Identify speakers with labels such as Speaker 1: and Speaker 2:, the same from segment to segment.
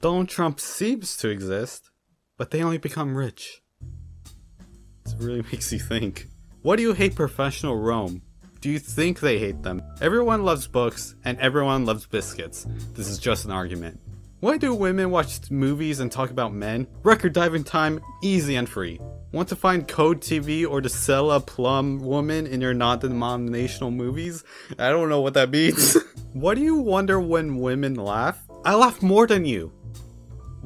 Speaker 1: Donald Trump seems to exist, but they only become rich. It really makes you think. Why do you hate professional Rome? Do you think they hate them? Everyone loves books, and everyone loves biscuits. This is just an argument. Why do women watch movies and talk about men? Record diving time, easy and free. Want to find Code TV or to sell a plum woman in your non-denominational movies? I don't know what that means. what do you wonder when women laugh? I laugh more than you.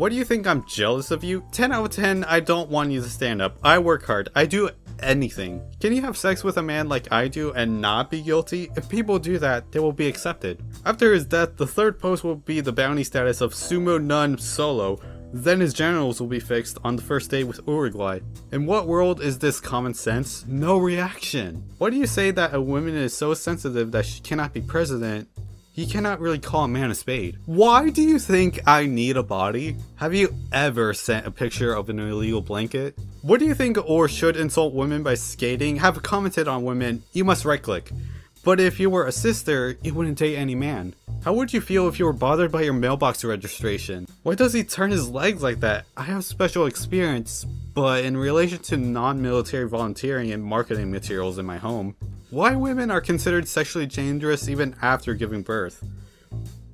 Speaker 1: What do you think I'm jealous of you? 10 out of 10, I don't want you to stand up. I work hard. I do anything. Can you have sex with a man like I do and not be guilty? If people do that, they will be accepted. After his death, the third post will be the bounty status of Sumo Nun Solo, then his generals will be fixed on the first day with Uruguay. In what world is this common sense? No reaction. Why do you say that a woman is so sensitive that she cannot be president you cannot really call a man a spade. Why do you think I need a body? Have you ever sent a picture of an illegal blanket? What do you think or should insult women by skating? Have commented on women, you must right click. But if you were a sister, you wouldn't date any man. How would you feel if you were bothered by your mailbox registration? Why does he turn his legs like that? I have special experience, but in relation to non-military volunteering and marketing materials in my home, why women are considered sexually dangerous even after giving birth?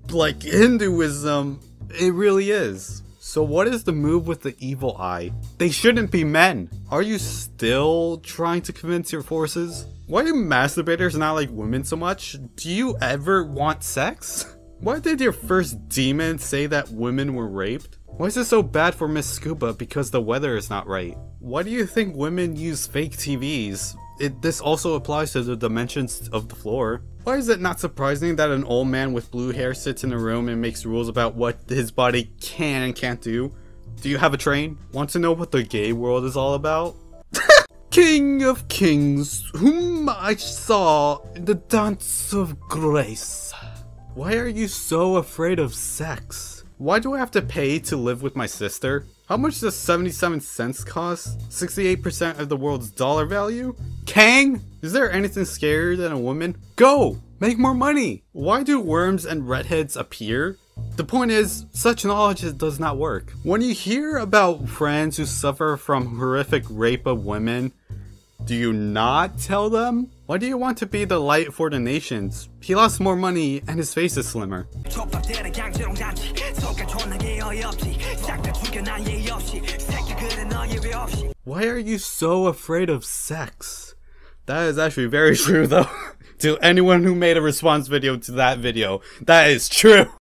Speaker 1: Like Hinduism, it really is. So what is the move with the evil eye? They shouldn't be men. Are you still trying to convince your forces? Why do masturbators not like women so much? Do you ever want sex? Why did your first demon say that women were raped? Why is it so bad for Miss Scuba because the weather is not right? Why do you think women use fake TVs? It, this also applies to the dimensions of the floor. Why is it not surprising that an old man with blue hair sits in a room and makes rules about what his body can and can't do? Do you have a train? Want to know what the gay world is all about? King of Kings, whom I saw in the dance of grace. Why are you so afraid of sex? Why do I have to pay to live with my sister? How much does 77 cents cost? 68% of the world's dollar value? Kang? Is there anything scarier than a woman? Go! Make more money! Why do worms and redheads appear? The point is, such knowledge does not work. When you hear about friends who suffer from horrific rape of women, do you not tell them? Why do you want to be the light for the nations? He lost more money and his face is slimmer. Why are you so afraid of sex? That is actually very true though. to anyone who made a response video to that video, that is true.